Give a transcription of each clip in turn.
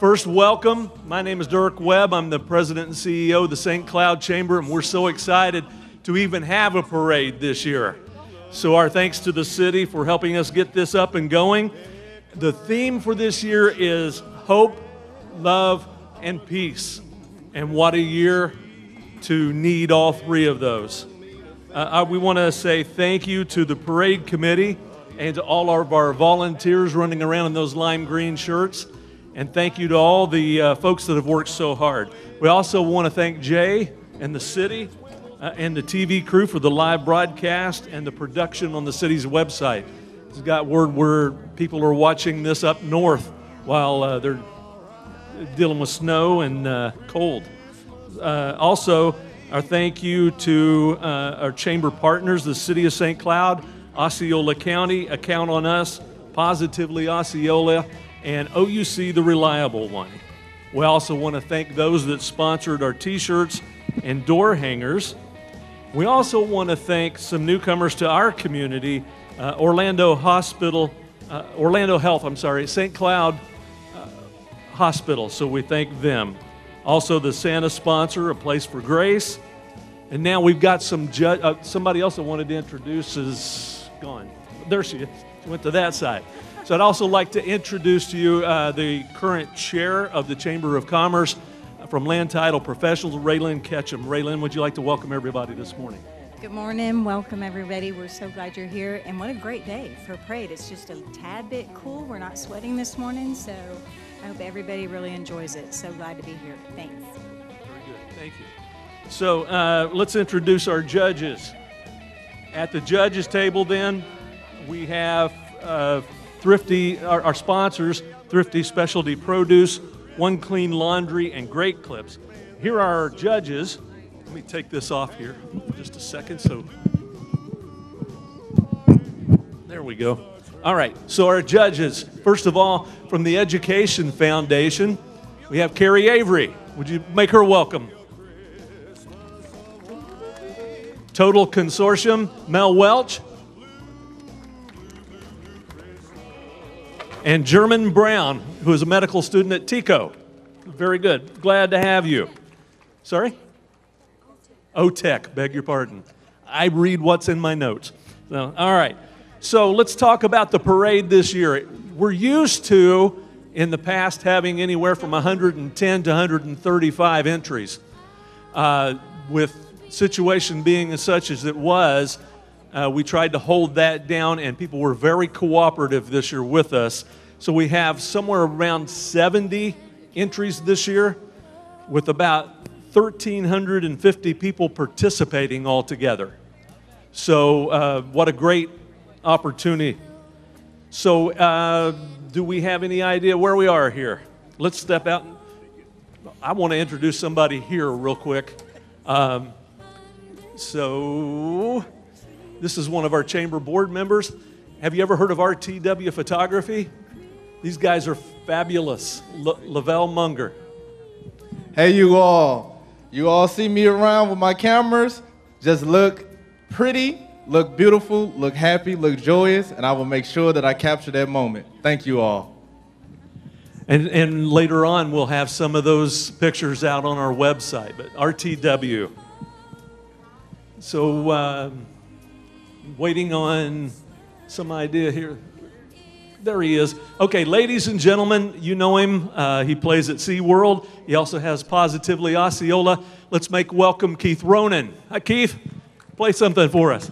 First, welcome. My name is Dirk Webb. I'm the president and CEO of the St. Cloud Chamber, and we're so excited to even have a parade this year. So, our thanks to the city for helping us get this up and going. The theme for this year is hope, love, and peace. And what a year to need all three of those. Uh, we want to say thank you to the parade committee and to all of our volunteers running around in those lime green shirts. And thank you to all the uh, folks that have worked so hard. We also want to thank Jay and the city uh, and the TV crew for the live broadcast and the production on the city's website. It's got word where people are watching this up north while uh, they're dealing with snow and uh, cold. Uh, also, our thank you to uh, our chamber partners, the City of St. Cloud, Osceola County, Account on Us, Positively Osceola, and OUC The Reliable One. We also want to thank those that sponsored our t shirts and door hangers. We also want to thank some newcomers to our community uh, Orlando Hospital, uh, Orlando Health, I'm sorry, St. Cloud uh, Hospital. So we thank them. Also, the Santa sponsor, A Place for Grace. And now we've got some ju- uh, somebody else I wanted to introduce is gone. There she is. She went to that side. So I'd also like to introduce to you uh, the current chair of the Chamber of Commerce from Land Title Professionals, Raylan Ketchum. Raylan, would you like to welcome everybody this morning? Good morning. Welcome, everybody. We're so glad you're here. And what a great day for parade. It's just a tad bit cool. We're not sweating this morning, so I hope everybody really enjoys it. So glad to be here. Thanks. Very good. Thank you. So uh, let's introduce our judges. At the judges' table, then, we have uh, Thrifty, our, our sponsors, Thrifty Specialty Produce, One Clean Laundry, and Great Clips. Here are our judges. Let me take this off here just a second. So there we go. All right. So our judges, first of all, from the Education Foundation, we have Carrie Avery. Would you make her welcome? Total Consortium, Mel Welch. And German Brown, who is a medical student at TICO. Very good. Glad to have you. Sorry? OTEC, beg your pardon. I read what's in my notes. So, all right. So let's talk about the parade this year. We're used to, in the past, having anywhere from 110 to 135 entries. Uh, with situation being as such as it was, uh, we tried to hold that down, and people were very cooperative this year with us. So we have somewhere around 70 entries this year, with about 1,350 people participating altogether. So, uh, what a great opportunity. So, uh, do we have any idea where we are here? Let's step out. I want to introduce somebody here real quick. Um, so, this is one of our chamber board members. Have you ever heard of RTW Photography? These guys are fabulous. L- Lavelle Munger. Hey, you all. You all see me around with my cameras. Just look pretty, look beautiful, look happy, look joyous, and I will make sure that I capture that moment. Thank you all. And, and later on, we'll have some of those pictures out on our website. But RTW. So, uh, waiting on some idea here. There he is. Okay, ladies and gentlemen, you know him. Uh, he plays at SeaWorld. He also has Positively Osceola. Let's make welcome Keith Ronan. Hi, Keith. Play something for us.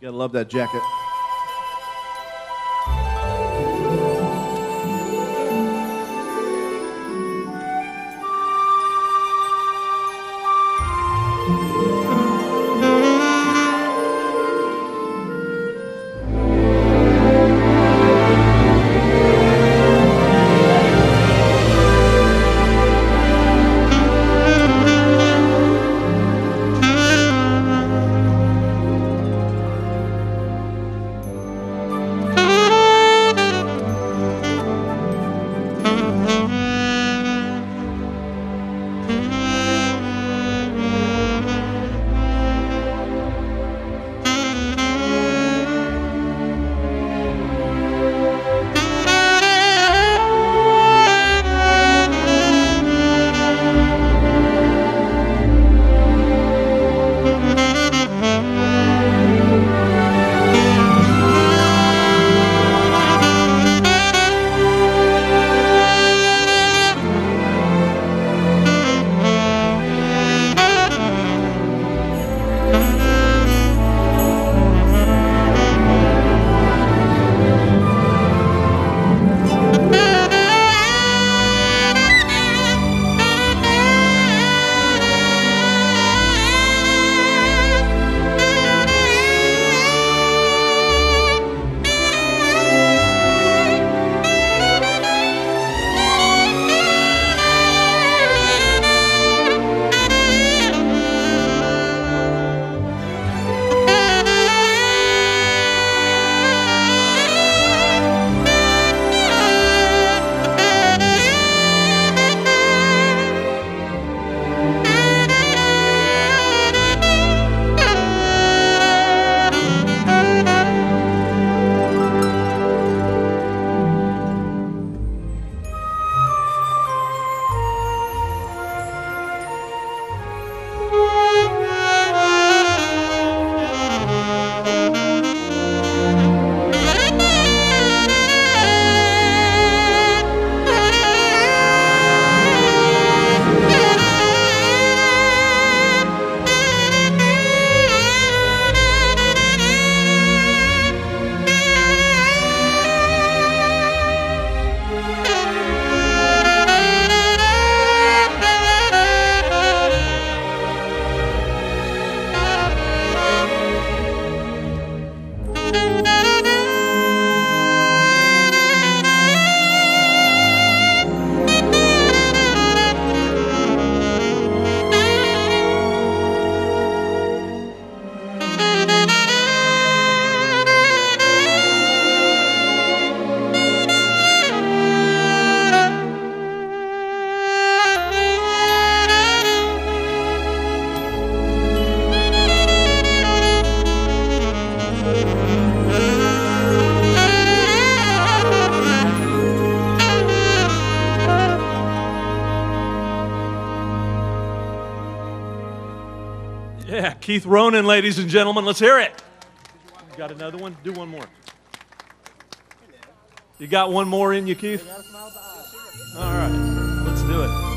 Gotta love that jacket. Keith Ronan, ladies and gentlemen, let's hear it. You got another one? Do one more. You got one more in you, Keith? All right, let's do it.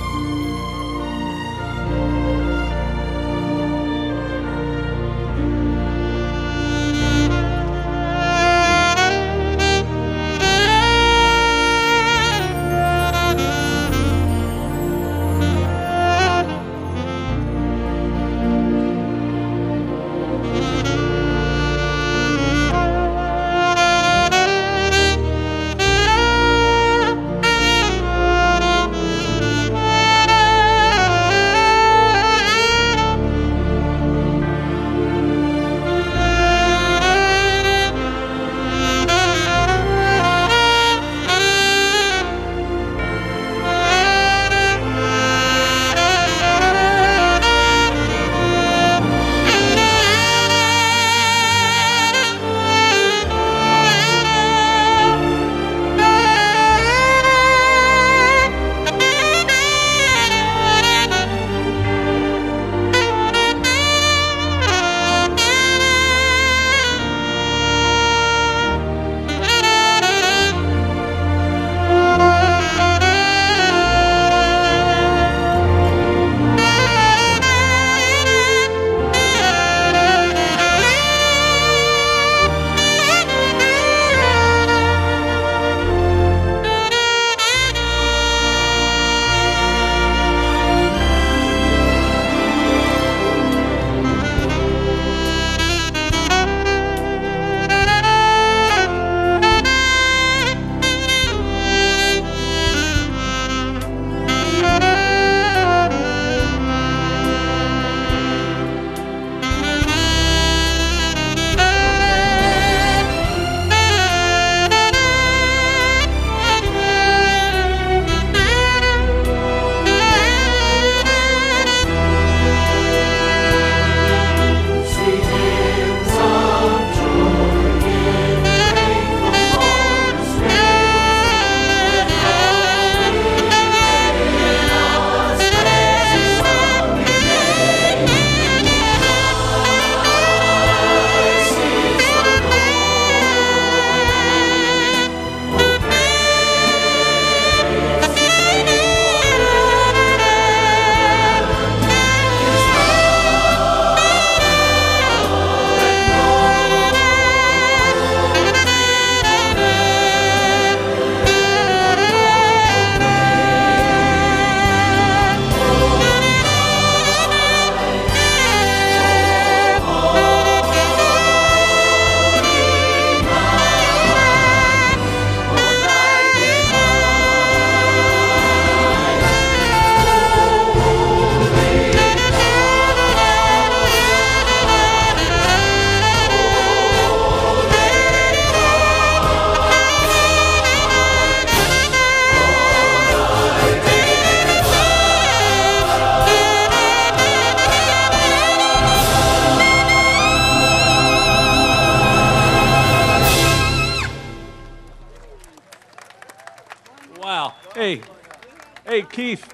Hey, Keith.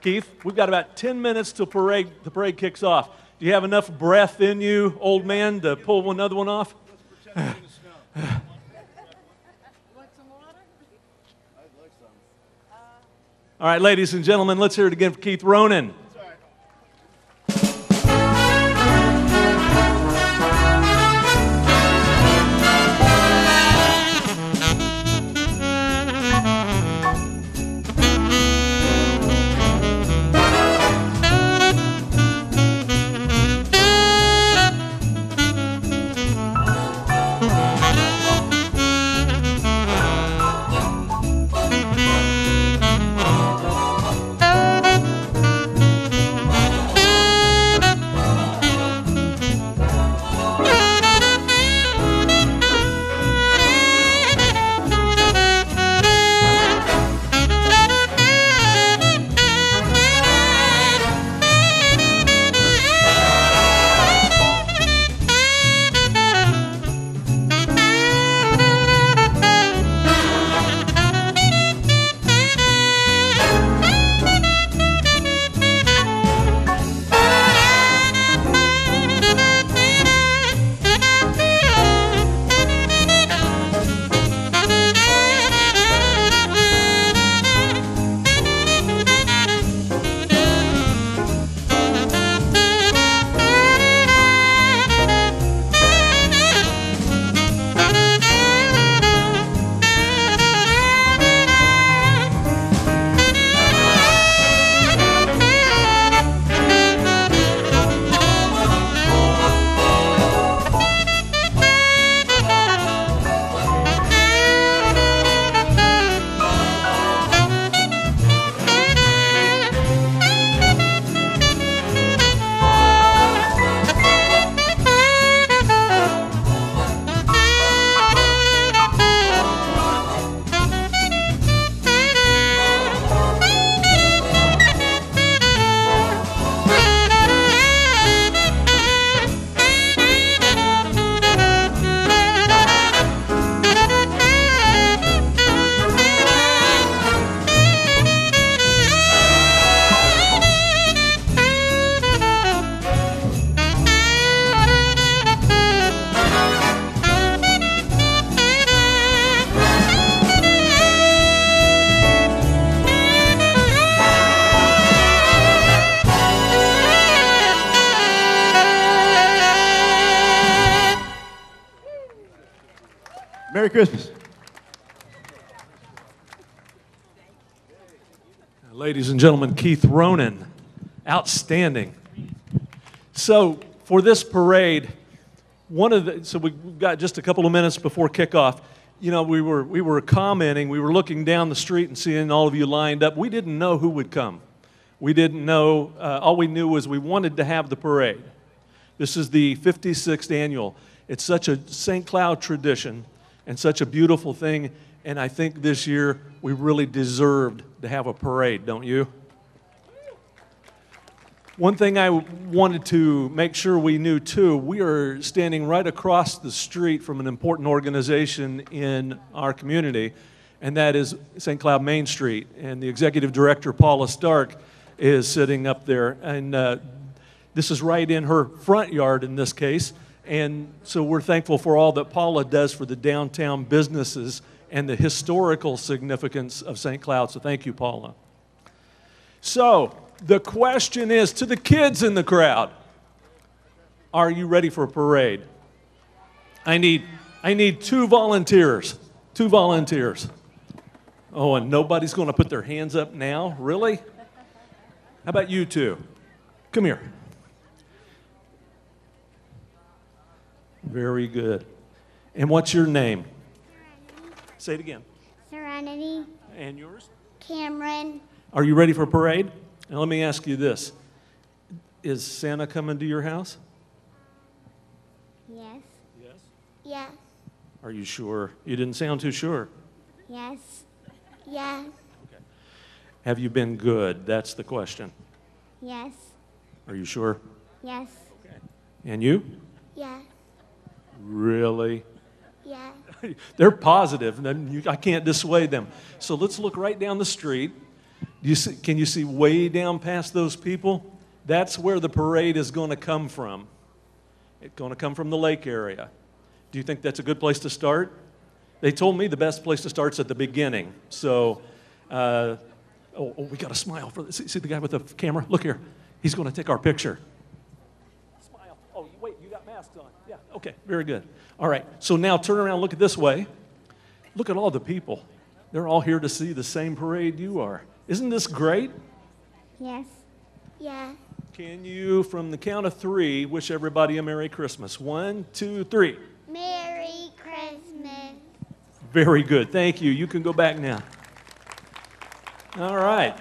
Keith, we've got about 10 minutes till parade, the parade kicks off. Do you have enough breath in you, old man, to pull another one off? You like some water? I'd like some. All right, ladies and gentlemen, let's hear it again for Keith Ronan. And gentlemen, Keith Ronan, outstanding. So, for this parade, one of the, so we've got just a couple of minutes before kickoff. You know, we were, we were commenting, we were looking down the street and seeing all of you lined up. We didn't know who would come. We didn't know, uh, all we knew was we wanted to have the parade. This is the 56th annual. It's such a St. Cloud tradition and such a beautiful thing. And I think this year we really deserved to have a parade, don't you? One thing I wanted to make sure we knew too we are standing right across the street from an important organization in our community, and that is St. Cloud Main Street. And the executive director, Paula Stark, is sitting up there. And uh, this is right in her front yard in this case. And so we're thankful for all that Paula does for the downtown businesses and the historical significance of St. Cloud. So thank you, Paula. So the question is to the kids in the crowd Are you ready for a parade? I need, I need two volunteers. Two volunteers. Oh, and nobody's going to put their hands up now? Really? How about you two? Come here. Very good. And what's your name? Say it again. Serenity, And yours? Cameron, Are you ready for parade? And let me ask you this Is Santa coming to your house? yes, Yes. yes, Are you sure? You didn't sound too sure. yes, yes, Okay. Have you been good? That's the question. yes, Are you sure? yes, And you? yes, Really? yes, They're positive, and you, I can't dissuade them. So let's look right down the street. Do you see, can you see way down past those people? That's where the parade is going to come from. It's going to come from the lake area. Do you think that's a good place to start? They told me the best place to start is at the beginning. So, uh, oh, oh, we got a smile for this. See, see the guy with the camera? Look here. He's going to take our picture. Smile. Oh, wait, you got masks on. Yeah, okay, very good. All right, so now turn around, look at this way. Look at all the people. They're all here to see the same parade you are. Isn't this great? yes, Yeah. Can you, from the count of three, wish everybody a Merry Christmas? One, two, three. Merry Christmas. Very good. Thank you. You can go back now. All right.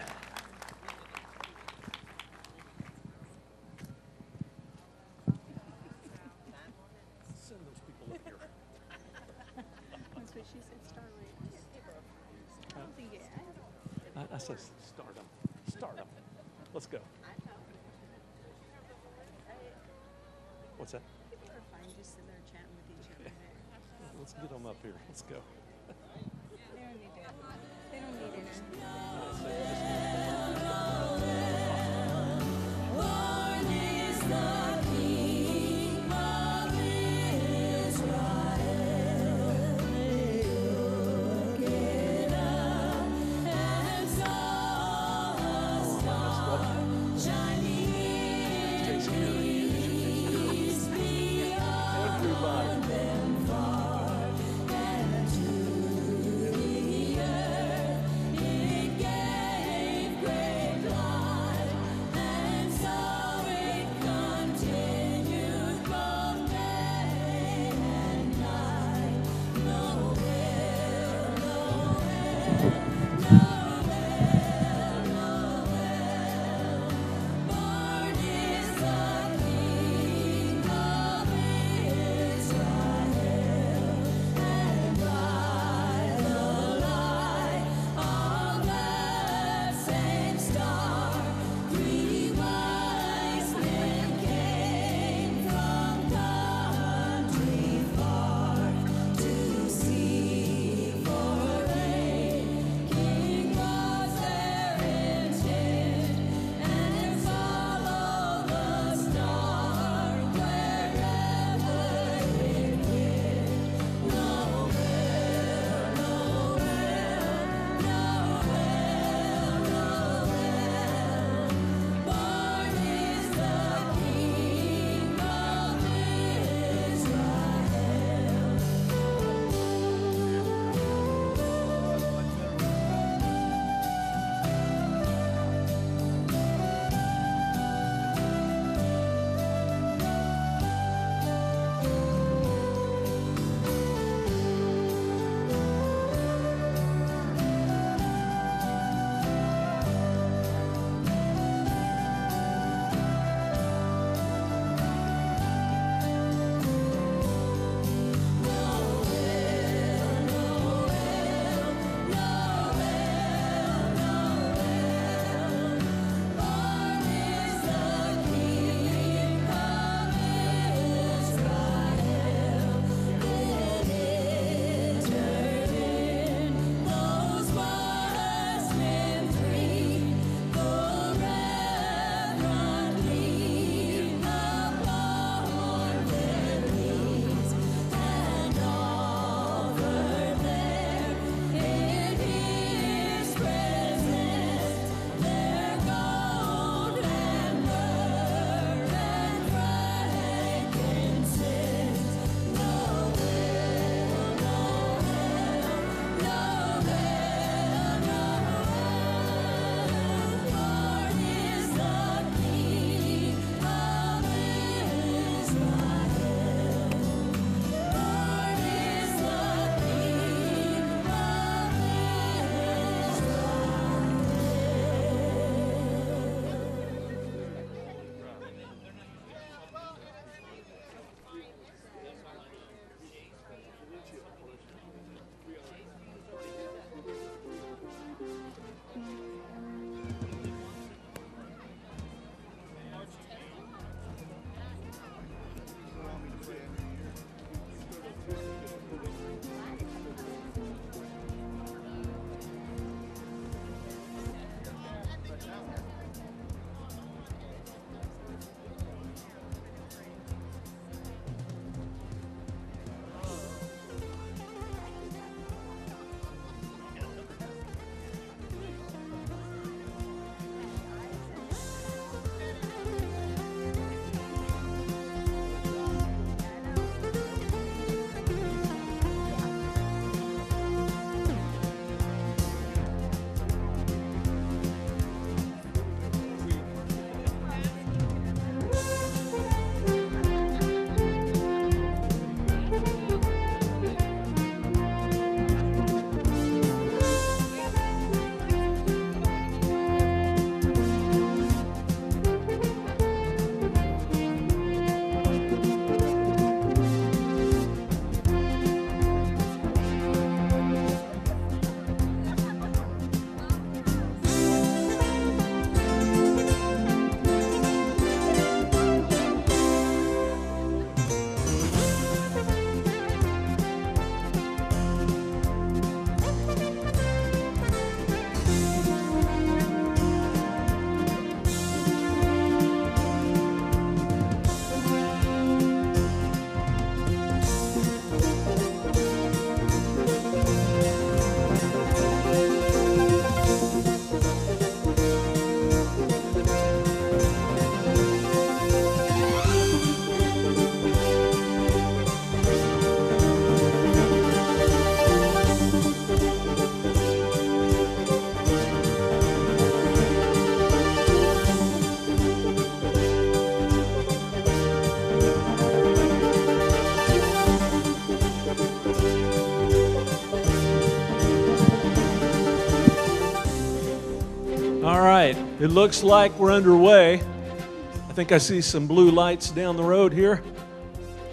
It looks like we're underway. I think I see some blue lights down the road here.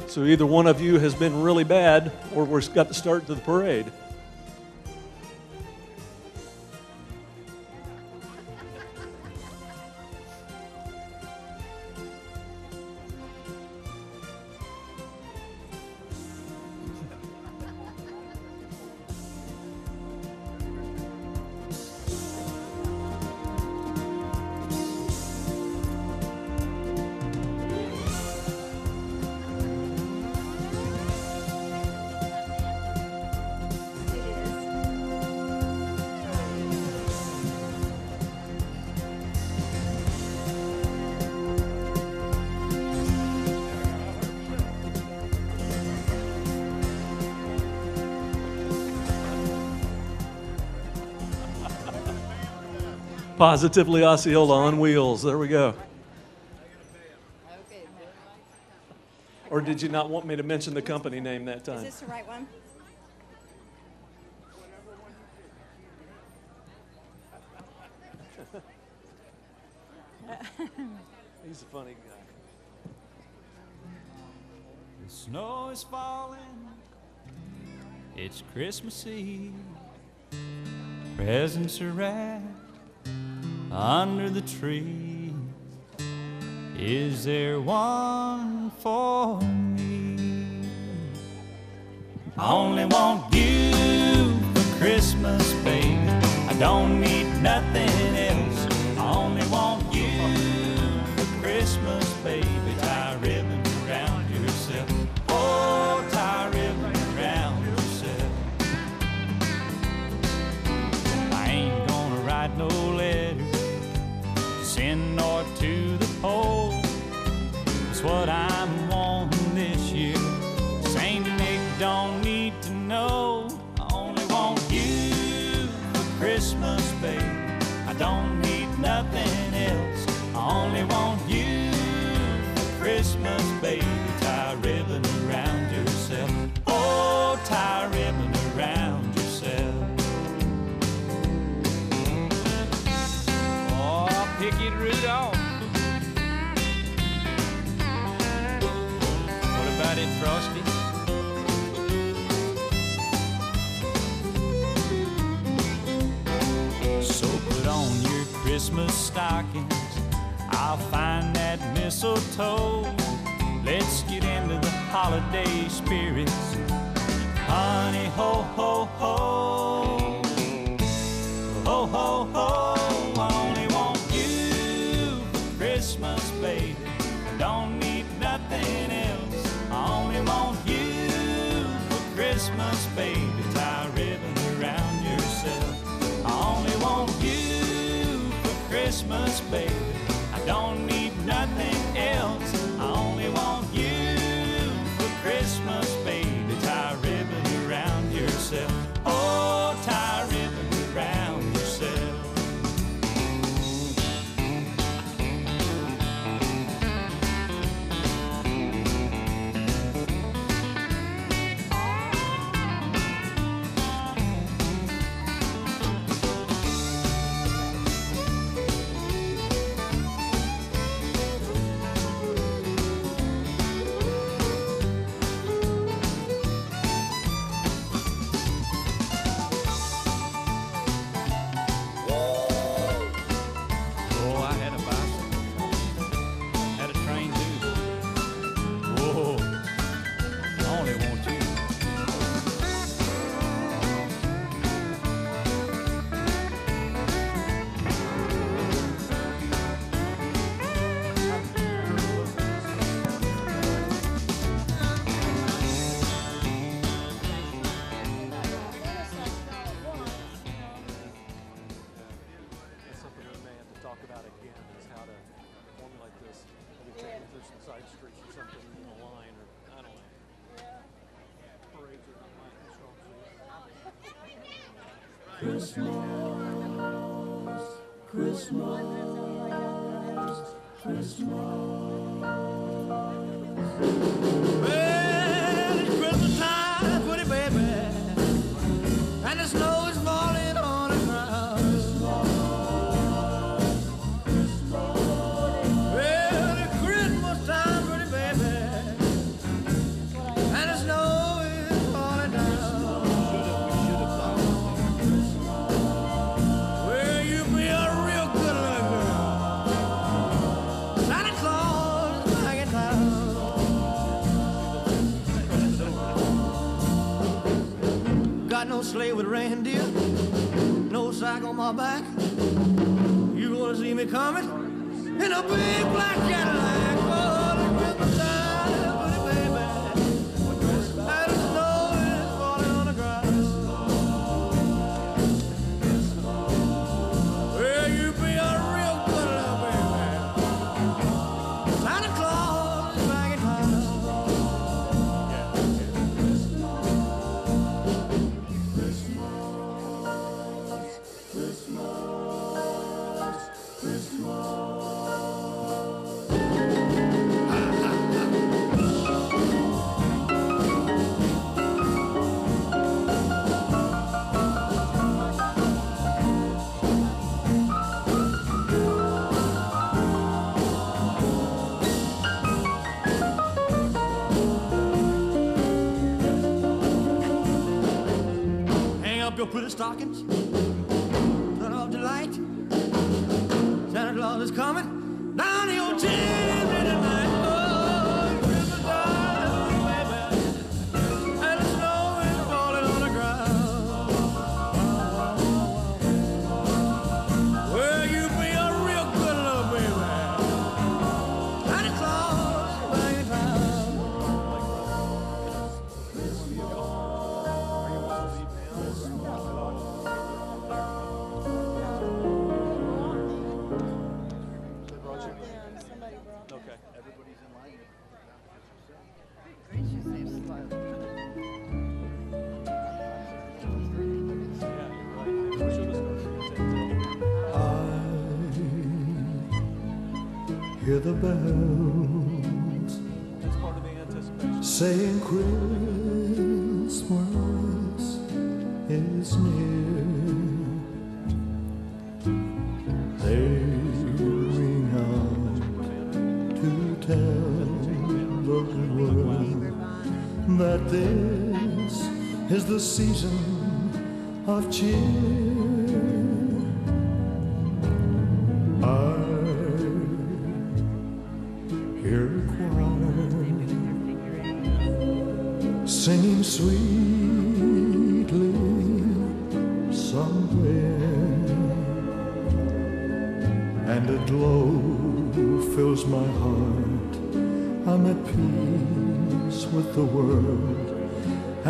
So either one of you has been really bad or we've got to start to the parade. Positively Osceola on wheels. There we go. Or did you not want me to mention the company name that time? Is this the right one? He's a funny guy. The snow is falling. It's Christmas Eve. Presents are wrapped under the tree. Is there one for me? I only want you for Christmas, baby. I don't need nothing else. I only want you for Christmas, baby. The. It's what I'm Christmas stockings. I'll find that mistletoe. Let's get into the holiday spirits. Honey, ho, ho, ho. Ho, ho, ho. Sleigh with reindeer, no sack on my back. You gonna see me coming in a big black Cadillac. Oh, pretty stockings. That this is the season of cheer.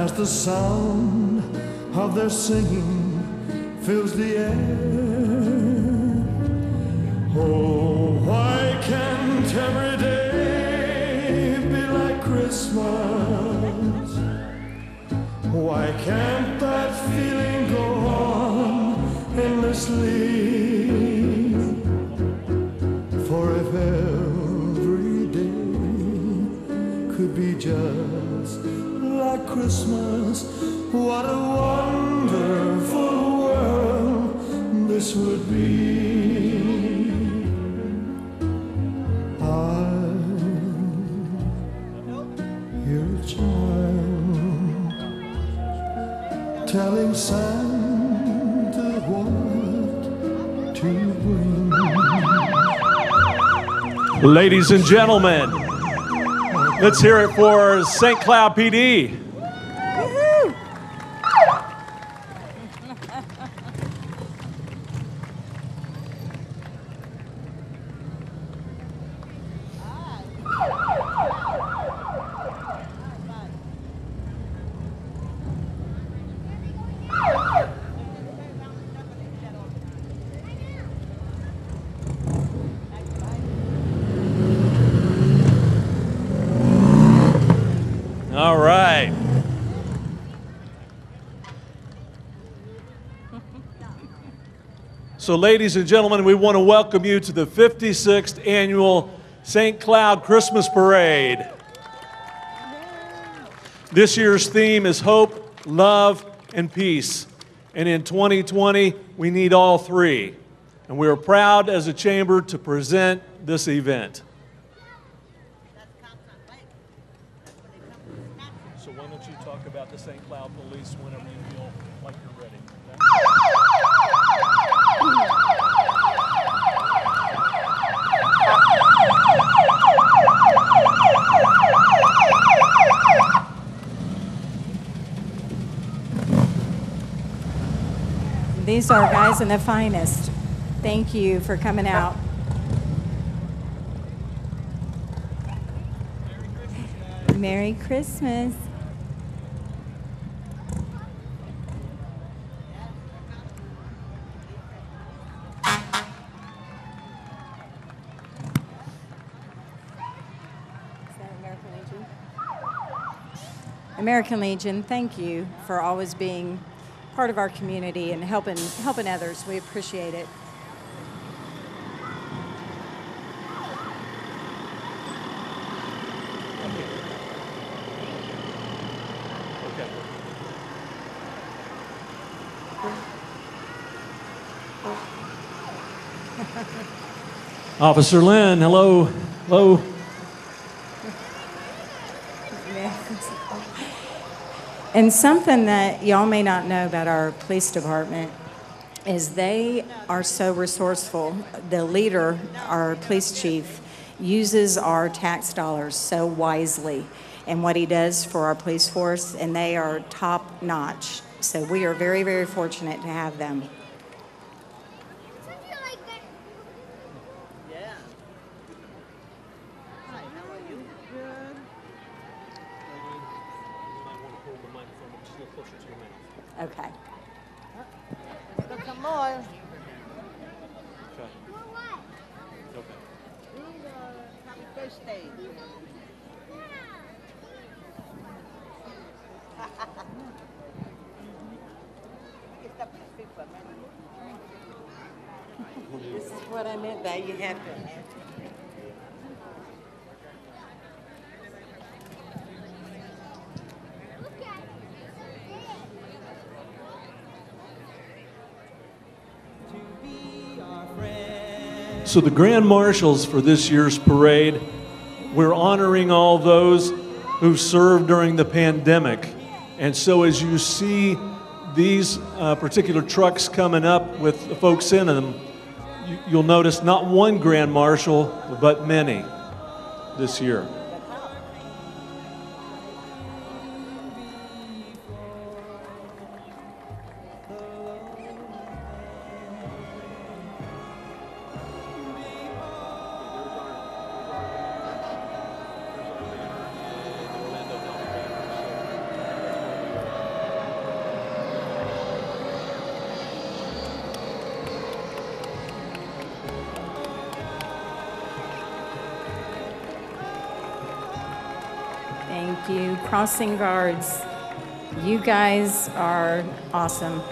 As the sound of their singing fills the air. Oh, why can't every day be like Christmas? Why can't that feeling go on endlessly? Christmas, what a wonderful world this would be. Hear child telling Santa what to bring. Ladies and gentlemen, let's hear it for St. Cloud PD. All right. So, ladies and gentlemen, we want to welcome you to the 56th annual St. Cloud Christmas Parade. This year's theme is hope, love, and peace. And in 2020, we need all three. And we are proud as a chamber to present this event. So why don't you talk about the St. Cloud Police whenever you feel like you're ready? These are guys in the finest. Thank you for coming out. Merry Christmas. American Legion, thank you for always being part of our community and helping helping others. We appreciate it. Officer Lynn, hello. Hello. And something that y'all may not know about our police department is they are so resourceful. The leader, our police chief, uses our tax dollars so wisely and what he does for our police force, and they are top notch. So we are very, very fortunate to have them. Okay. Some more. First day. This is what I meant by you have to. So, the Grand Marshals for this year's parade, we're honoring all those who served during the pandemic. And so, as you see these uh, particular trucks coming up with the folks in them, you, you'll notice not one Grand Marshal, but many this year. Crossing guards, you guys are awesome.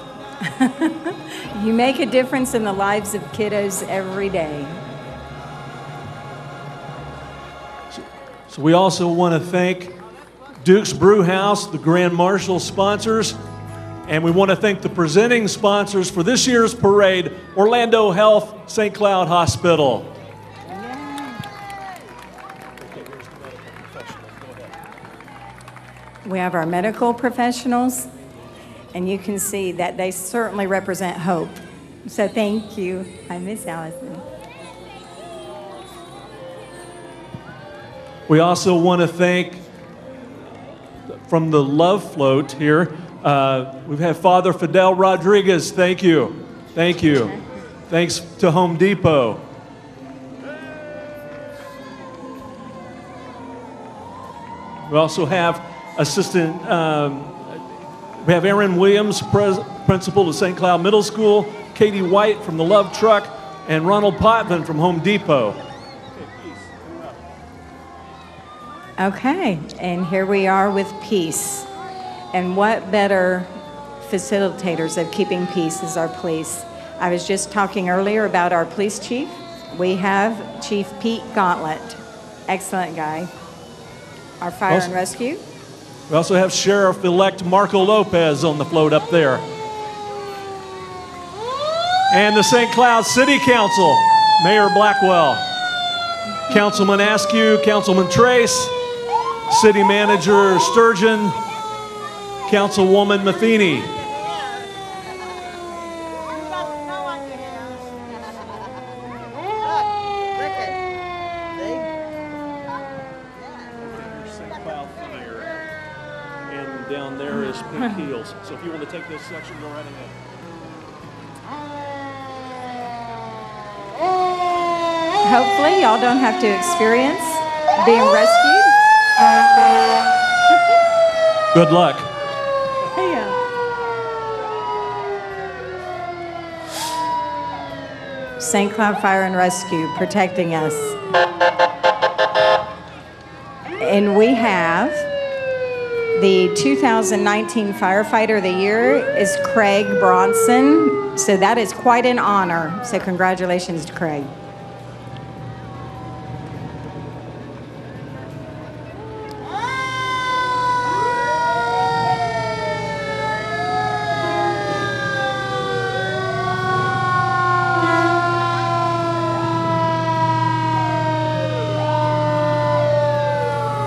you make a difference in the lives of kiddos every day. So we also want to thank Duke's Brew House, the Grand Marshal sponsors, and we want to thank the presenting sponsors for this year's parade, Orlando Health, St. Cloud Hospital. We have our medical professionals, and you can see that they certainly represent hope. So thank you. I miss Allison. We also want to thank from the Love Float here. Uh, we've had Father Fidel Rodriguez. Thank you. Thank you. Thanks to Home Depot. We also have Assistant, um, we have Aaron Williams, pres- Principal of St. Cloud Middle School, Katie White from the Love Truck, and Ronald Potvin from Home Depot. Okay, and here we are with peace. And what better facilitators of keeping peace is our police? I was just talking earlier about our police chief. We have Chief Pete Gauntlett, excellent guy. Our fire and rescue. We also have Sheriff elect Marco Lopez on the float up there. And the St. Cloud City Council, Mayor Blackwell, Councilman Askew, Councilman Trace, City Manager Sturgeon, Councilwoman Matheny. running. Hopefully, y'all don't have to experience being rescued. Good luck. Yeah. St. Cloud Fire and Rescue protecting us. And we have the 2019 Firefighter of the Year is Craig Bronson. So that is quite an honor. So congratulations to Craig.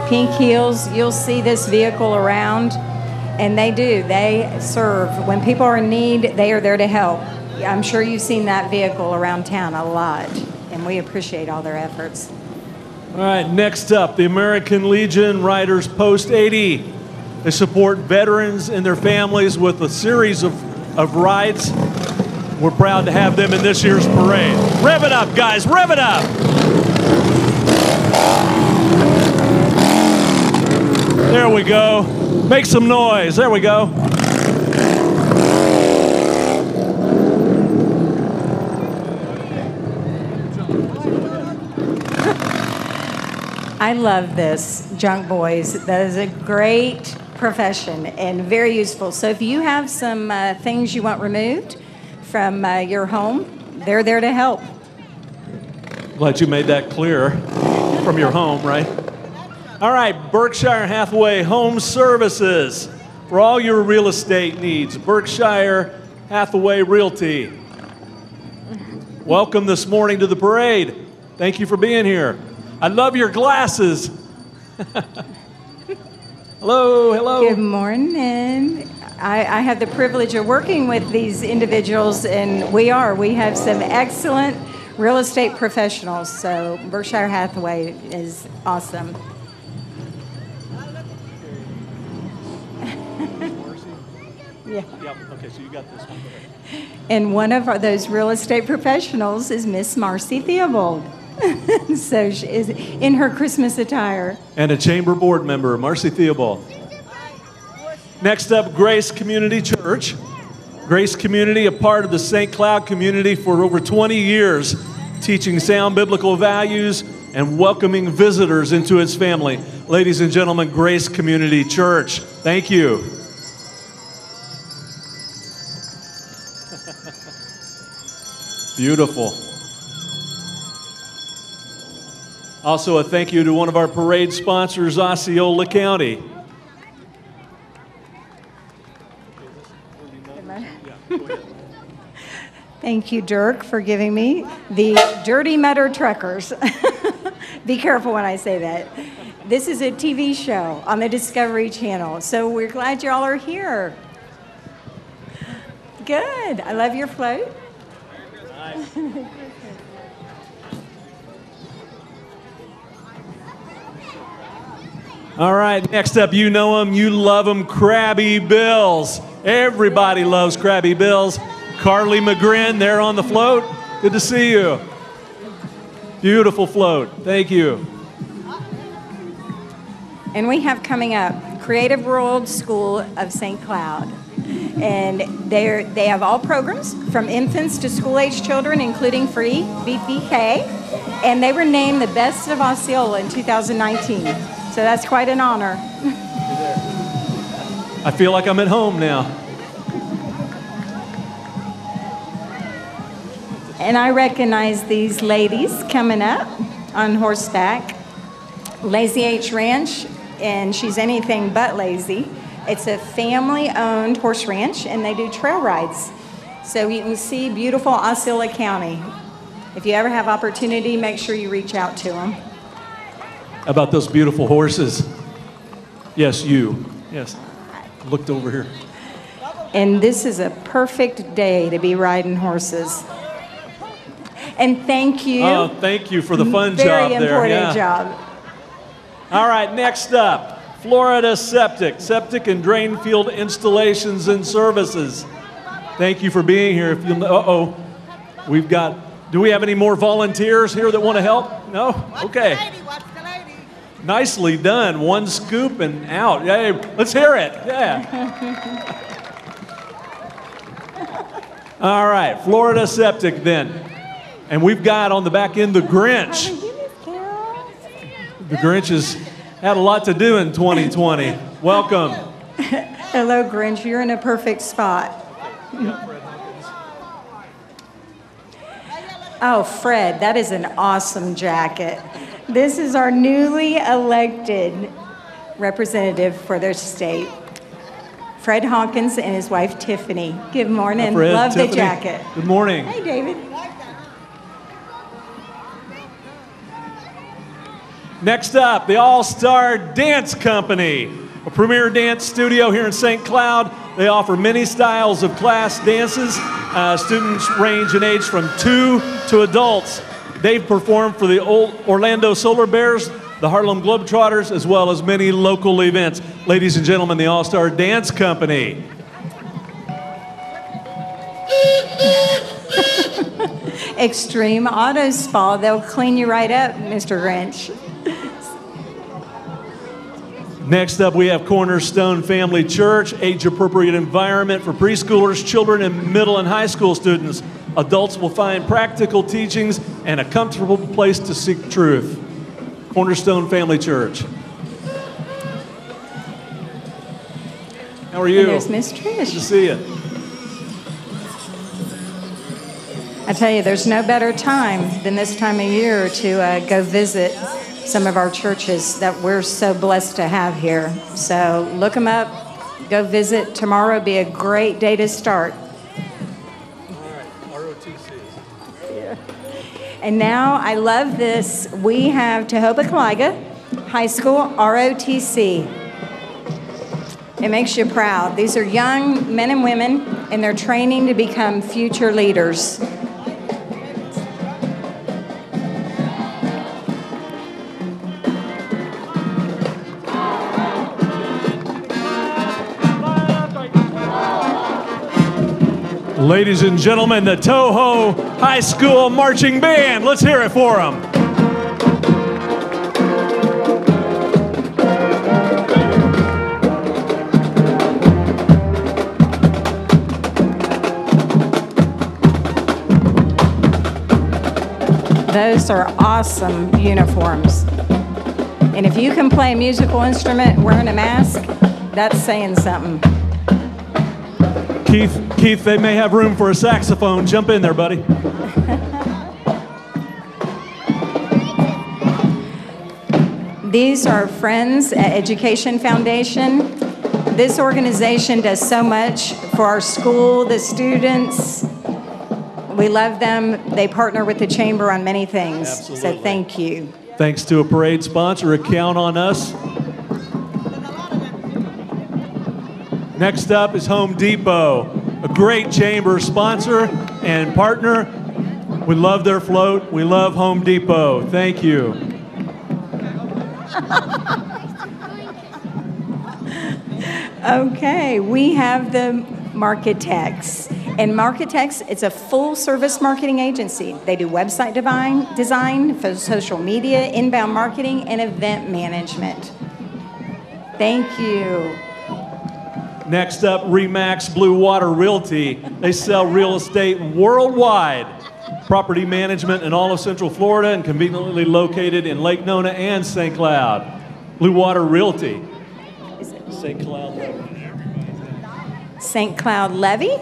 Pink Heels, you'll see this vehicle around, and they do. They serve. When people are in need, they are there to help. I'm sure you've seen that vehicle around town a lot, and we appreciate all their efforts. All right, next up, the American Legion Riders Post 80. They support veterans and their families with a series of, of rides. We're proud to have them in this year's parade. Rev it up, guys, rev it up. There we go. Make some noise. There we go. I love this, Junk Boys. That is a great profession and very useful. So if you have some uh, things you want removed from uh, your home, they're there to help. Glad you made that clear from your home, right? All right, Berkshire Hathaway Home Services for all your real estate needs. Berkshire Hathaway Realty. Welcome this morning to the parade. Thank you for being here. I love your glasses. hello, hello. Good morning. I, I have the privilege of working with these individuals, and we are. We have some excellent real estate professionals. So Berkshire Hathaway is awesome. Yeah. Yep, okay, so you got this one. And one of our, those real estate professionals is Miss Marcy Theobald. so she is in her Christmas attire. And a chamber board member, Marcy Theobald. Next up, Grace Community Church. Grace Community, a part of the St. Cloud community for over 20 years, teaching sound biblical values and welcoming visitors into its family. Ladies and gentlemen, Grace Community Church, thank you. Beautiful. Also, a thank you to one of our parade sponsors, Osceola County. Thank you, Dirk, for giving me the Dirty Mudder Truckers. Be careful when I say that. This is a TV show on the Discovery Channel, so we're glad y'all are here. Good. I love your float. All right, next up, you know them, you love them, Crabby Bill's. Everybody loves Crabby Bill's. Carly McGrin there on the float. Good to see you. Beautiful float. Thank you. And we have coming up Creative World School of St. Cloud. And they they have all programs from infants to school age children, including free VPK. And they were named the best of Osceola in 2019. So that's quite an honor. I feel like I'm at home now. And I recognize these ladies coming up on horseback. Lazy H Ranch, and she's anything but lazy. It's a family owned horse ranch, and they do trail rides. So you can see beautiful Osceola County. If you ever have opportunity, make sure you reach out to them. About those beautiful horses. Yes, you. Yes. Looked over here. And this is a perfect day to be riding horses. And thank you. Oh, thank you for the fun Very job there. important Yeah. job. All right, next up, Florida Septic, septic and drain field installations and services. Thank you for being here. If you, uh oh, we've got Do we have any more volunteers here that want to help? No? Okay. Lady, watch the lady. Nicely done. One scoop and out. Yay. Let's hear it. Yeah. All right. Florida Septic then. And we've got on the back end the Grinch. The Grinch has had a lot to do in 2020. Welcome. Hello, Grinch. You're in a perfect spot. Oh, Fred, that is an awesome jacket. This is our newly elected representative for their state, Fred Hawkins and his wife Tiffany. Good morning. Fred, Love Tiffany. the jacket. Good morning. Hey, David. Next up, the All Star Dance Company, a premier dance studio here in St. Cloud. They offer many styles of class dances. Uh, students range in age from two to adults. They've performed for the old Orlando Solar Bears, the Harlem Globetrotters, as well as many local events. Ladies and gentlemen, the All Star Dance Company. Extreme Auto Spa. They'll clean you right up, Mr. Grinch. Next up, we have Cornerstone Family Church, age appropriate environment for preschoolers, children, and middle and high school students. Adults will find practical teachings and a comfortable place to seek truth. Cornerstone Family Church. How are you? And there's Miss Good to Trish. see you. I tell you, there's no better time than this time of year to uh, go visit some of our churches that we're so blessed to have here. So look them up, go visit. Tomorrow be a great day to start. All right, ROTC. Yeah. And now I love this. We have Tohopekaliga High School ROTC. It makes you proud. These are young men and women, and they're training to become future leaders. Ladies and gentlemen, the Toho High School Marching Band. Let's hear it for them. Those are awesome uniforms. And if you can play a musical instrument wearing a mask, that's saying something. Keith, Keith, they may have room for a saxophone. Jump in there, buddy. These are Friends at Education Foundation. This organization does so much for our school, the students. We love them. They partner with the chamber on many things. So thank you. Thanks to a parade sponsor, a count on us. Next up is Home Depot, a great chamber sponsor and partner. We love their float. We love Home Depot. Thank you. Okay, we have the Marketex. And Marketex, it's a full service marketing agency. They do website design, design for social media, inbound marketing, and event management. Thank you. Next up, Remax Blue Water Realty. They sell real estate worldwide. Property management in all of Central Florida and conveniently located in Lake Nona and St. Cloud. Blue Water Realty. St. Cloud. St. Cloud Levy,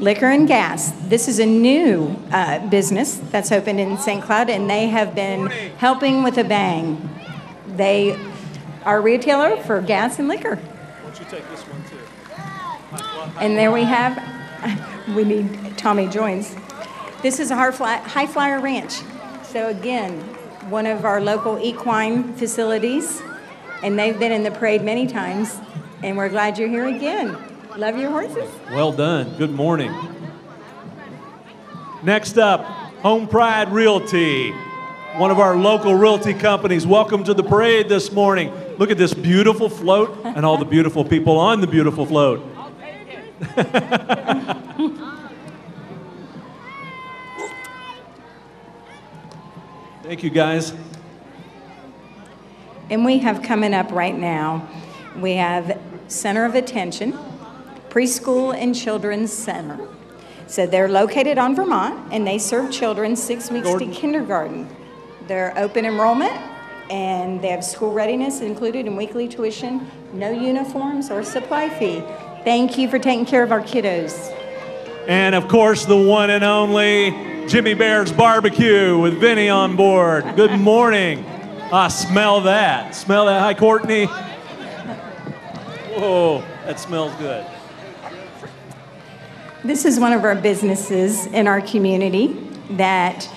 Liquor and Gas. This is a new uh, business that's opened in St. Cloud, and they have been helping with a bang. They are a retailer for gas and liquor. Why don't you take this? And there we have, we need Tommy joins. This is a high flyer ranch. So again, one of our local equine facilities, and they've been in the parade many times, and we're glad you're here again. Love your horses. Well done. Good morning. Next up, Home Pride Realty, one of our local realty companies. Welcome to the parade this morning. Look at this beautiful float and all the beautiful people on the beautiful float. Thank you, guys. And we have coming up right now, we have Center of Attention, Preschool and Children's Center. So they're located on Vermont and they serve children six weeks Gordon. to kindergarten. They're open enrollment and they have school readiness included in weekly tuition, no uniforms or supply fee. Thank you for taking care of our kiddos. And of course, the one and only Jimmy Bear's Barbecue with Vinny on board. Good morning. I smell that. Smell that. Hi, Courtney. Whoa, that smells good. This is one of our businesses in our community that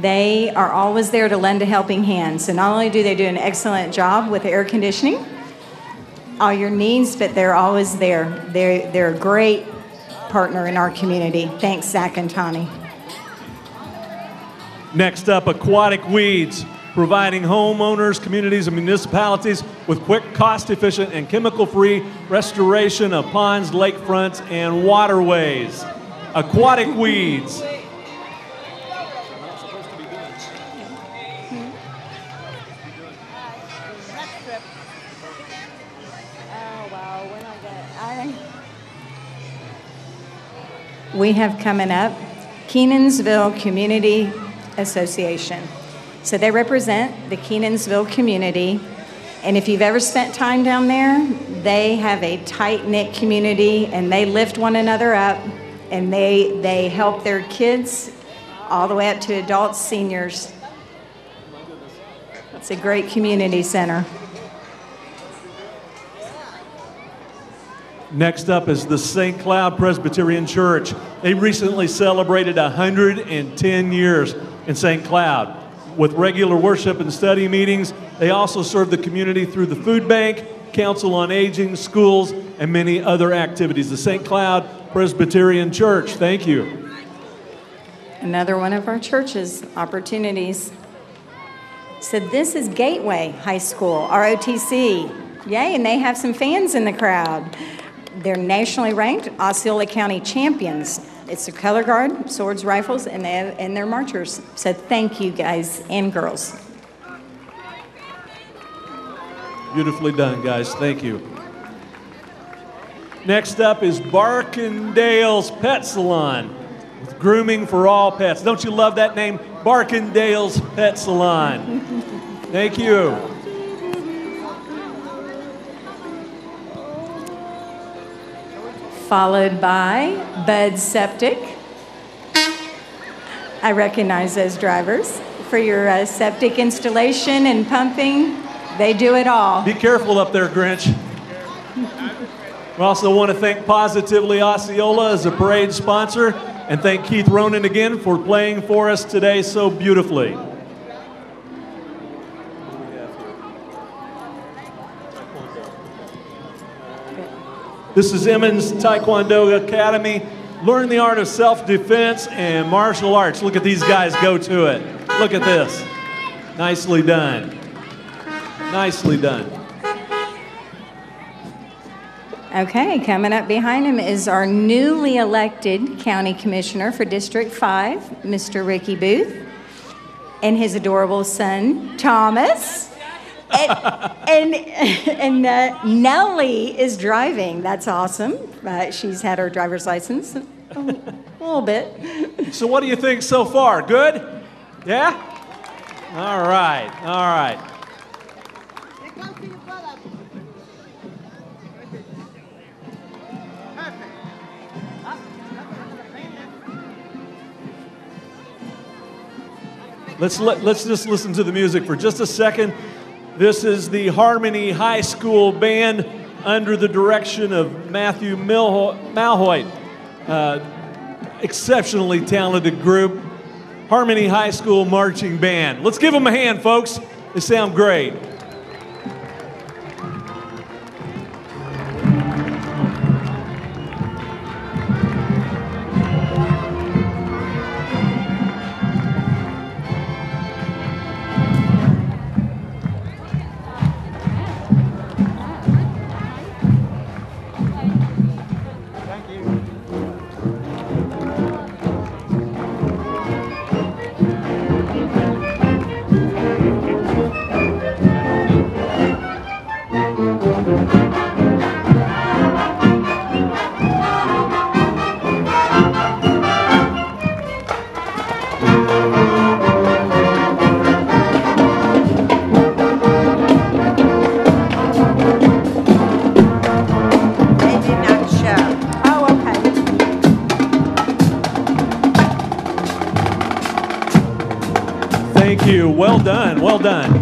they are always there to lend a helping hand. So not only do they do an excellent job with air conditioning, all your needs, but they're always there. They're, they're a great partner in our community. Thanks, Zach and Tani. Next up, Aquatic Weeds, providing homeowners, communities, and municipalities with quick, cost efficient, and chemical free restoration of ponds, lakefronts, and waterways. Aquatic Weeds. We have coming up Kenansville Community Association. So they represent the Kenansville community. And if you've ever spent time down there, they have a tight knit community and they lift one another up and they, they help their kids all the way up to adults, seniors. It's a great community center. Next up is the St. Cloud Presbyterian Church. They recently celebrated 110 years in St. Cloud. With regular worship and study meetings, they also serve the community through the food bank, Council on Aging, schools, and many other activities. The St. Cloud Presbyterian Church, thank you. Another one of our churches opportunities. So this is Gateway High School, ROTC. Yay, and they have some fans in the crowd. They're nationally ranked Osceola County champions. It's their color guard, swords, rifles, and, they have, and their marchers. So thank you guys and girls. Beautifully done, guys. Thank you. Next up is Barkendale's Pet Salon with grooming for all pets. Don't you love that name? Barkendale's Pet Salon. Thank you. Followed by Bud Septic. I recognize those drivers for your uh, septic installation and pumping. They do it all. Be careful up there, Grinch. We also want to thank Positively Osceola as a parade sponsor and thank Keith Ronan again for playing for us today so beautifully. This is Emmons Taekwondo Academy. Learn the art of self defense and martial arts. Look at these guys go to it. Look at this. Nicely done. Nicely done. Okay, coming up behind him is our newly elected county commissioner for District 5, Mr. Ricky Booth, and his adorable son, Thomas. And, and, and uh, Nellie is driving. That's awesome. Uh, she's had her driver's license a, little bit. So, what do you think so far? Good? Yeah? All right, all right. Let's, let, let's just listen to the music for just a second. This is the Harmony High School Band under the direction of Matthew Milho- Malhoit. Uh, exceptionally talented group. Harmony High School Marching Band. Let's give them a hand, folks. They sound great. Well done.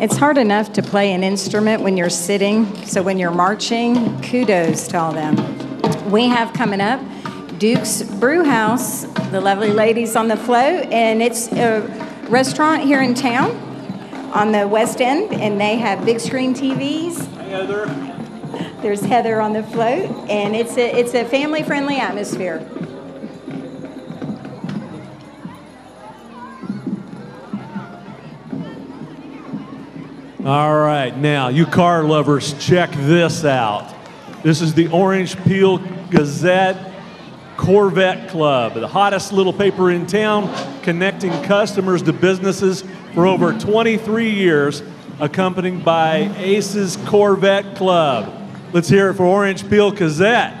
It's hard enough to play an instrument when you're sitting, so when you're marching, kudos to all them. We have coming up Duke's Brew House, the lovely ladies on the float, and it's a restaurant here in town on the west end, and they have big screen TVs. Hey, Heather. There's Heather on the float, and it's a, it's a family friendly atmosphere. All right, now, you car lovers, check this out. This is the Orange Peel Gazette Corvette Club, the hottest little paper in town, connecting customers to businesses for over 23 years, accompanied by Aces Corvette Club. Let's hear it for Orange Peel Gazette.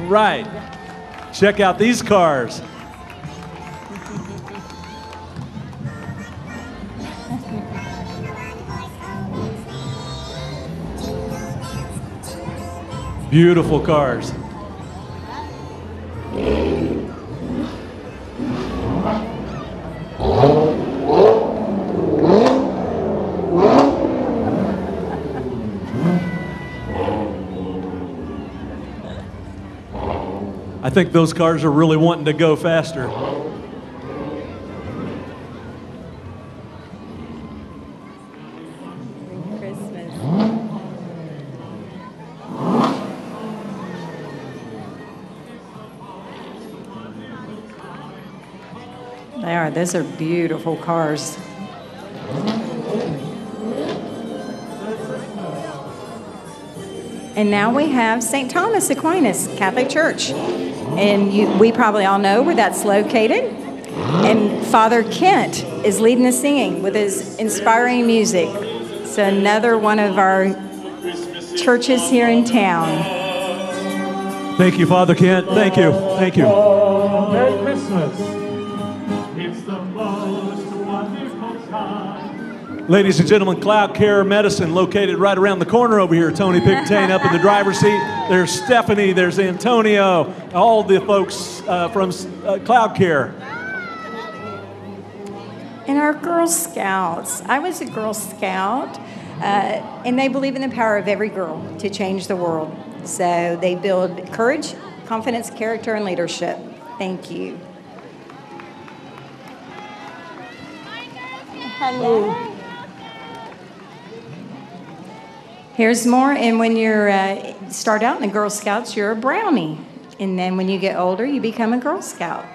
Right. Check out these cars. Beautiful cars. Think those cars are really wanting to go faster. They are. Those are beautiful cars. And now we have St. Thomas Aquinas Catholic Church. And you, we probably all know where that's located. And Father Kent is leading the singing with his inspiring music. It's another one of our churches here in town. Thank you, Father Kent. Thank you. Thank you. Merry Christmas. Ladies and gentlemen, Cloud Care Medicine located right around the corner over here. Tony Pictain up in the driver's seat. There's Stephanie, there's Antonio, all the folks uh, from uh, Cloud Care. And our Girl Scouts. I was a Girl Scout, uh, and they believe in the power of every girl to change the world. So they build courage, confidence, character, and leadership. Thank you. Hello. Here's more. And when you're uh, start out in the Girl Scouts, you're a brownie, and then when you get older, you become a Girl Scout.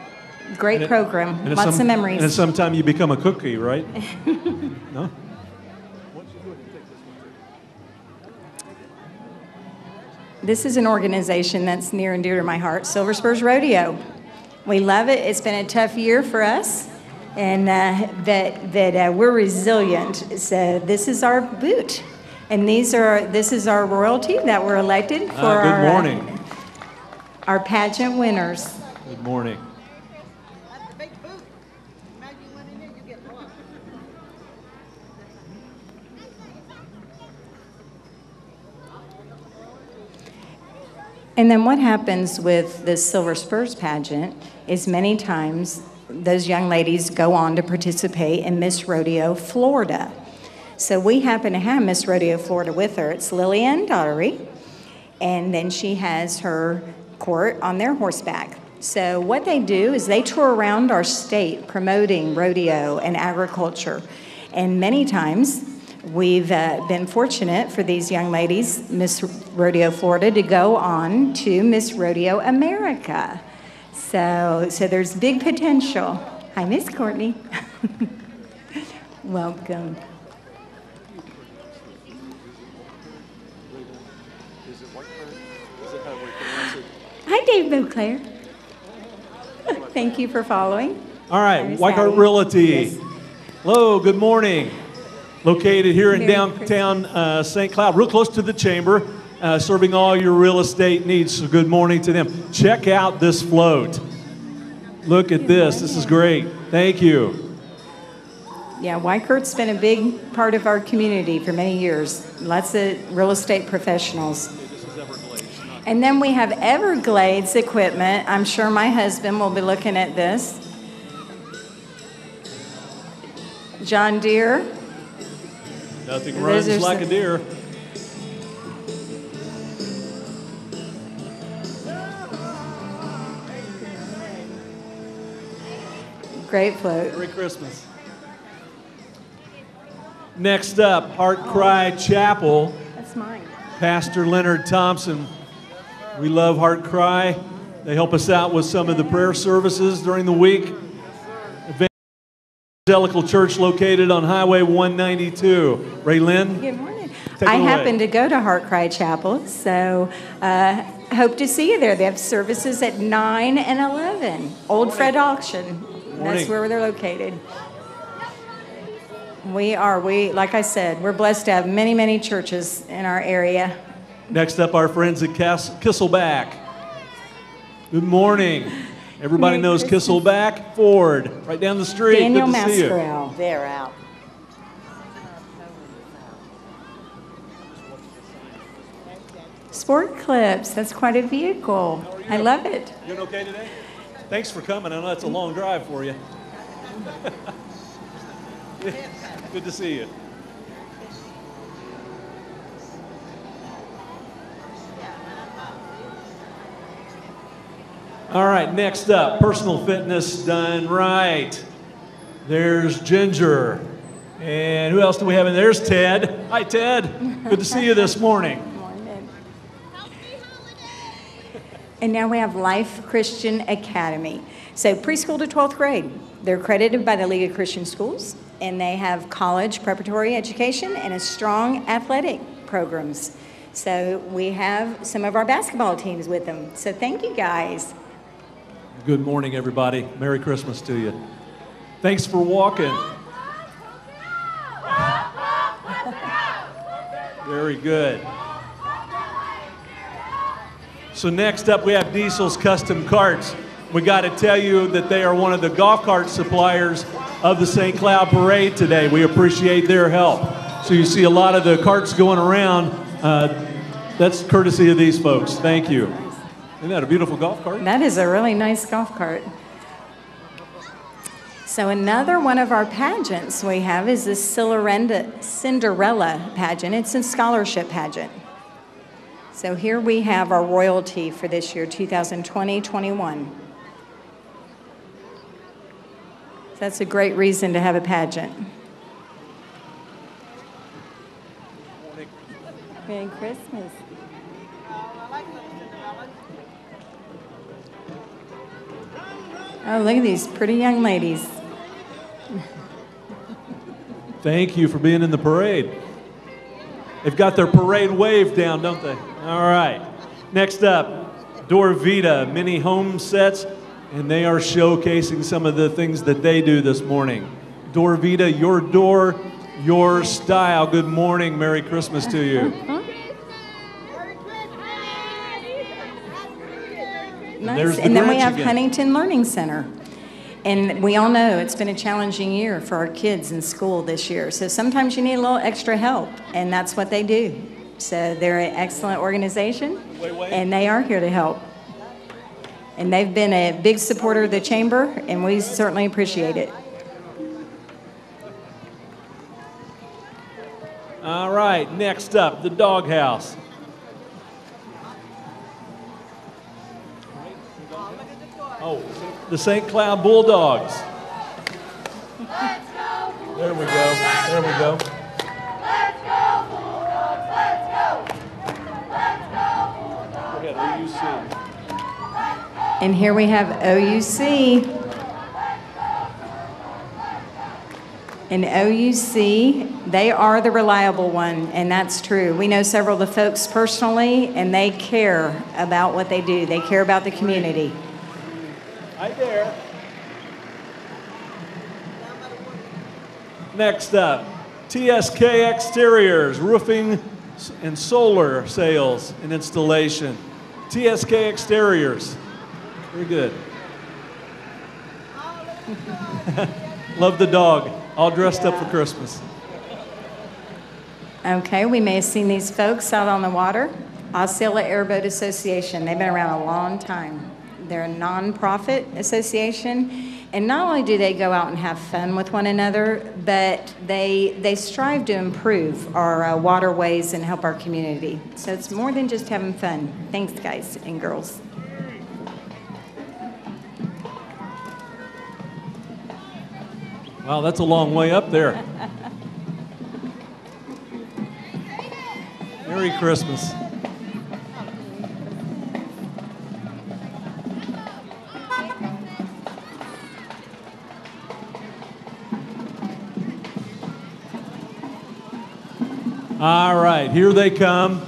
Great it- program. Lots some- of memories. And at some time you become a cookie, right? no? This is an organization that's near and dear to my heart, Silver Spurs Rodeo. We love it. It's been a tough year for us, and uh, that that uh, we're resilient. So this is our boot, and these are this is our royalty that we're elected for Uh, good our morning. our pageant winners. Good morning. That's a big boot. Imagine you went in there, you get lost. And then what happens with the Silver Spurs pageant is many times those young ladies go on to participate in Miss Rodeo Florida. So we happen to have Miss Rodeo Florida with her. It's Lillian Daughtery, and then she has her court on their horseback. So what they do is they tour around our state promoting rodeo and agriculture. And many times we've uh, been fortunate for these young ladies, Miss Rodeo Florida, to go on to Miss Rodeo America. So, so there's big potential. Hi, Miss Courtney. Welcome. Hi, Dave Beauclair. Thank you for following. All right, There's White Heart Hattie. Realty. Yes. Hello, good morning. Located here in Merry downtown uh, St. Cloud, real close to the chamber, uh, serving all your real estate needs. So good morning to them. Check out this float. Look at this. This is great. Thank you. Yeah, Wykert's been a big part of our community for many years. Lots of real estate professionals. And then we have Everglades equipment. I'm sure my husband will be looking at this. John Deere. Nothing Those runs like some- a deer. Great float. Merry Christmas. Next up, Heart Cry Chapel. That's mine. Pastor Leonard Thompson. We love Heart Cry. They help us out with some of the prayer services during the week. Evangelical Church located on Highway 192. Ray Lynn? Good morning. I away. happen to go to Heart Cry Chapel, so uh, hope to see you there. They have services at 9 and 11. Old Fred Auction. That's where they're located. We are, we, like I said, we're blessed to have many, many churches in our area. Next up, our friends at Cass- Kisselback. Good morning. Everybody Merry knows Christmas. Kisselback Ford, right down the street. Daniel Good to see you. Mascarell. They're out. Sport Clips, that's quite a vehicle. I love it. You doing okay today? Thanks for coming. I know that's a long drive for you. Good to see you. All right, next up, personal fitness done right. There's Ginger. And who else do we have in there? There's Ted. Hi, Ted. Good to see you this morning. And now we have Life Christian Academy. So preschool to 12th grade. They're accredited by the League of Christian Schools, and they have college preparatory education and a strong athletic programs. So we have some of our basketball teams with them. So thank you guys. Good morning, everybody. Merry Christmas to you. Thanks for walking. Very good. So, next up, we have Diesel's Custom Carts. We got to tell you that they are one of the golf cart suppliers of the St. Cloud Parade today. We appreciate their help. So, you see a lot of the carts going around. Uh, that's courtesy of these folks. Thank you. Isn't that a beautiful golf cart? That is a really nice golf cart. So another one of our pageants we have is the Cinderella Cinderella pageant. It's a scholarship pageant. So here we have our royalty for this year, 2020-21. So that's a great reason to have a pageant. Merry Christmas. Oh, look at these pretty young ladies. Thank you for being in the parade. They've got their parade wave down, don't they? All right. Next up, Dorvita mini home sets, and they are showcasing some of the things that they do this morning. Dorvita, your door, your style. Good morning. Merry Christmas to you. Nice. the and then we have again. Huntington Learning Center. And we all know it's been a challenging year for our kids in school this year. So sometimes you need a little extra help, and that's what they do. So they're an excellent organization, and they are here to help. And they've been a big supporter of the chamber, and we certainly appreciate it. All right. Next up, the doghouse. Oh, the St. Cloud Bulldogs. There we go. There we go. Go ahead, OUC. And here we have OUC. And OUC, they are the reliable one, and that's true. We know several of the folks personally, and they care about what they do. They care about the community. Hi there. Next up, TSK Exteriors, roofing and solar sales and installation. TSK Exteriors. Very good. Love the dog, all dressed up for Christmas. Okay, we may have seen these folks out on the water. Osceola Airboat Association. They've been around a long time. They're a nonprofit association. And not only do they go out and have fun with one another, but they, they strive to improve our uh, waterways and help our community. So it's more than just having fun. Thanks, guys and girls. Wow, that's a long way up there. Merry Christmas. All right, here they come.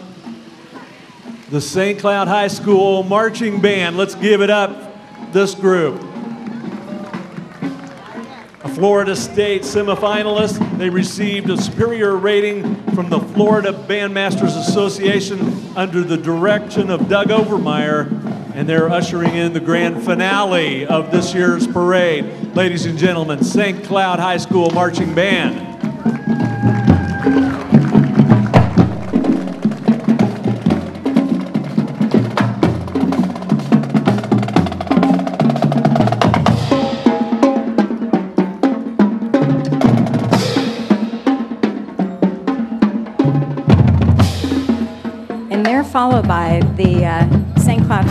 The St. Cloud High School marching band. Let's give it up, this group. A Florida State semifinalist. They received a superior rating from the Florida Bandmasters Association under the direction of Doug Overmeyer, and they're ushering in the grand finale of this year's parade. Ladies and gentlemen, St. Cloud High School Marching Band.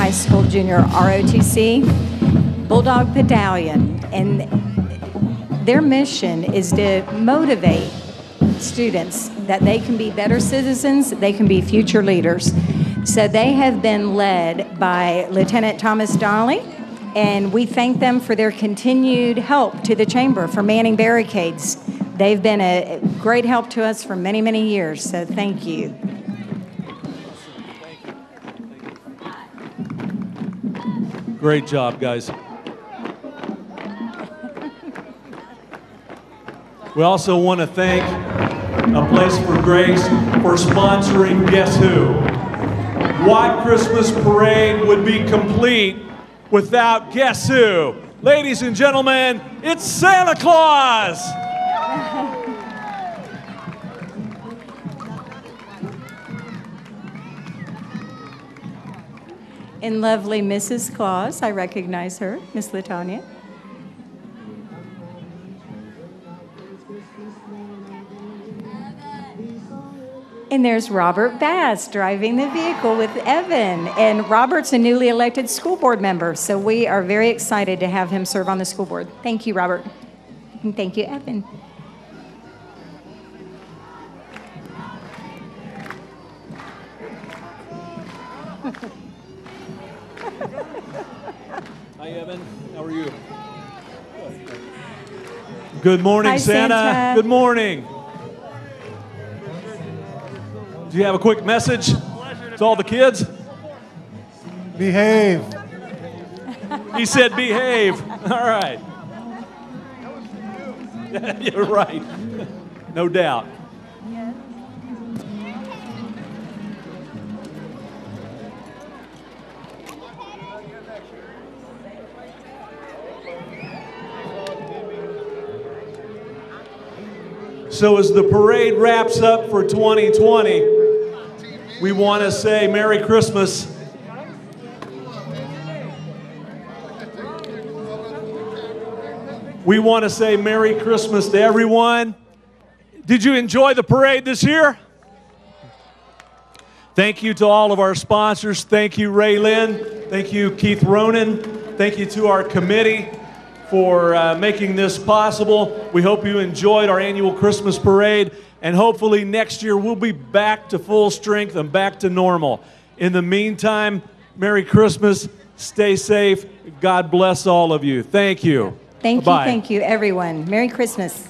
High School Junior ROTC Bulldog Battalion. And their mission is to motivate students that they can be better citizens, they can be future leaders. So they have been led by Lieutenant Thomas Donnelly, and we thank them for their continued help to the Chamber for manning barricades. They've been a great help to us for many, many years, so thank you. Great job, guys. We also want to thank A Place for Grace for sponsoring Guess Who? What Christmas parade would be complete without Guess Who? Ladies and gentlemen, it's Santa Claus! And lovely Mrs. Claus, I recognize her, Miss Latanya. And there's Robert Bass driving the vehicle with Evan. And Robert's a newly elected school board member, so we are very excited to have him serve on the school board. Thank you, Robert. And thank you, Evan. Hi, Evan. How are you? Good morning, Hi, Santa. Santa. Good morning. Do you have a quick message to all the kids? Behave. He said, behave. All right. You're right. No doubt. So, as the parade wraps up for 2020, we want to say Merry Christmas. We want to say Merry Christmas to everyone. Did you enjoy the parade this year? Thank you to all of our sponsors. Thank you, Ray Lynn. Thank you, Keith Ronan. Thank you to our committee for uh, making this possible. We hope you enjoyed our annual Christmas parade, and hopefully next year we'll be back to full strength and back to normal. In the meantime, Merry Christmas. Stay safe. God bless all of you. Thank you. Thank Bye-bye. you, thank you, everyone. Merry Christmas.